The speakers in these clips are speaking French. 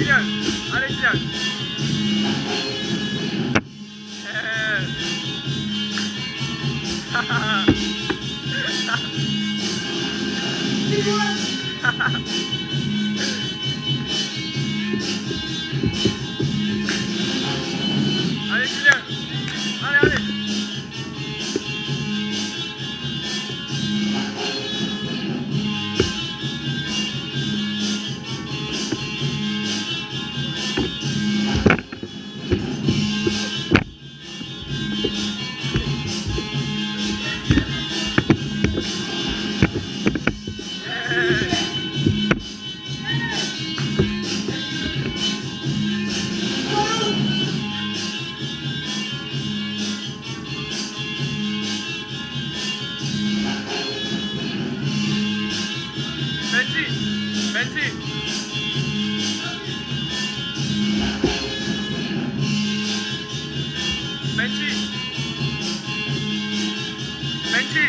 違う。あれ違う。ハハハハ Benji Benji Benji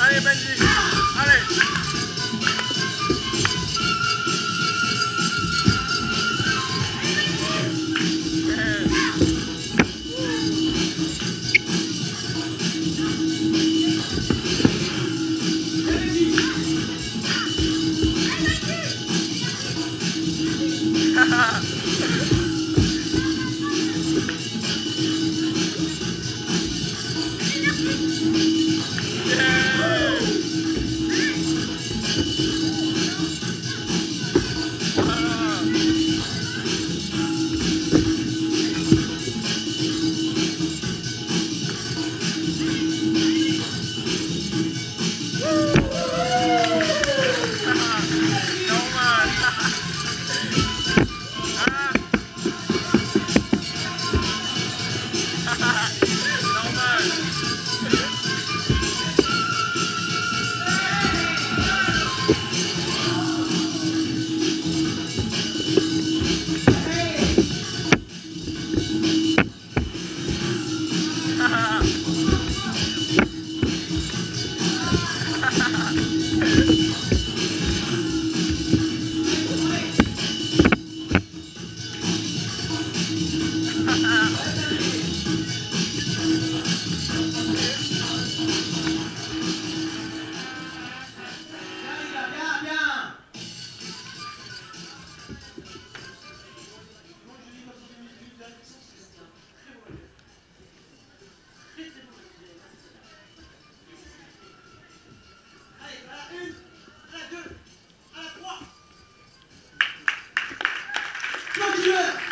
Allez Benji Allez Normal Yes!